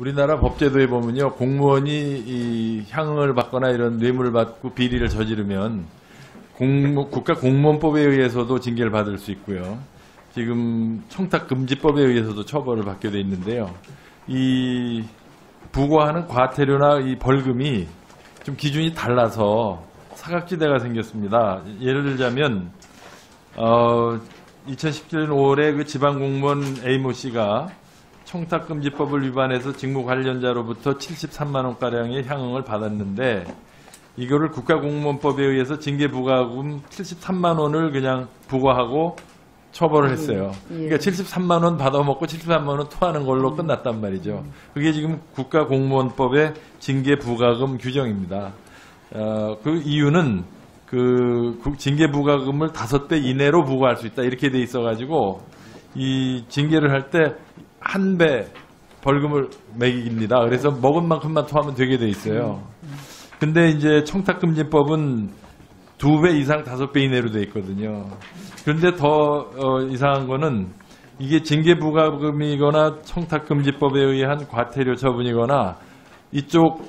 우리나라 법제도에 보면요, 공무원이 이 향응을 받거나 이런 뇌물을 받고 비리를 저지르면 공무- 국가 공무원법에 의해서도 징계를 받을 수 있고요. 지금 청탁금지법에 의해서도 처벌을 받게 돼 있는데요. 이 부과하는 과태료나 이 벌금이 좀 기준이 달라서 사각지대가 생겼습니다. 예를 들자면 어, 2017년 5월에 그 지방공무원 A모 씨가 청탁금지법을 위반해서 직무 관련자로부터 73만 원가량의 향응을 받았는데 이거를 국가공무원법에 의해서 징계부과금 73만 원을 그냥 부과하고 처벌을 했어요. 예. 그러니까 73만 원 받아먹고 73만 원 토하는 걸로 끝났단 말이죠. 그게 지금 국가공무원법의 징계부과금 규정입니다. 어, 그 이유는 그 국- 징계부과금을 다섯 배 이내로 부과할 수 있다 이렇게 돼 있어가지고 이 징계를 할 때 한 배 벌금을 매깁니다. 그래서 먹은 만큼만 토하면 되게 돼 있어요. 근데 이제 청탁금지법은 두 배 이상 다섯 배 이내로 돼 있거든요. 그런데 더 어, 이상한 거는 이게 징계부과금이거나 청탁금지법에 의한 과태료 처분이거나 이쪽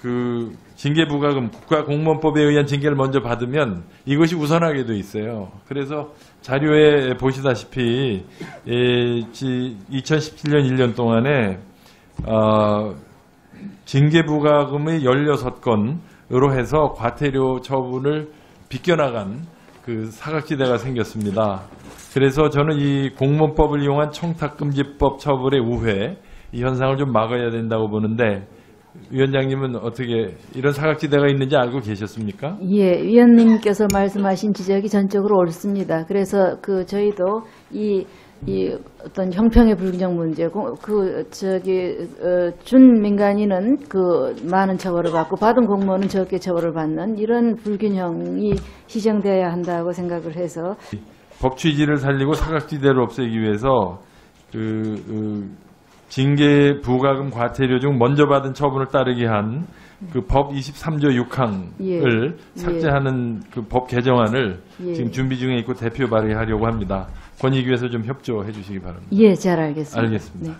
그 징계부과금 국가공무원법에 의한 징계를 먼저 받으면 이것이 우선하게 돼 있어요. 그래서 자료에 보시다시피 예, 지- 2017년 1년 동안에 어, 징계부과금의 16건으로 해서 과태료 처분을 비껴나간 그 사각지대가 생겼습니다. 그래서 저는 이 공무원법을 이용한 청탁금지법 처벌의 우회 이 현상을 좀 막아야 된다고 보는데 위원장님은 어떻게 이런 사각지대가 있는지 알고 계셨습니까? 예, 위원님께서 말씀하신 지적이 전적으로 옳습니다. 그래서 그 저희도 이, 이 어떤 형평의 불균형 문제, 고- 그 저기 어, 준 민간인은 그 많은 처벌을 받고 받은 공무원은 적게 처벌을 받는 이런 불균형이 시정되어야 한다고 생각을 해서 법 취지를 살리고 사각지대를 없애기 위해서 그, 그 징계 부과금 과태료 중 먼저 받은 처분을 따르게 한 그 법 23조 6항을 예. 삭제하는 그 법 개정안을 예. 지금 준비 중에 있고 대표 발의하려고 합니다. 권익위에서 좀 협조해 주시기 바랍니다. 예, 잘 알겠습니다. 알겠습니다. 네.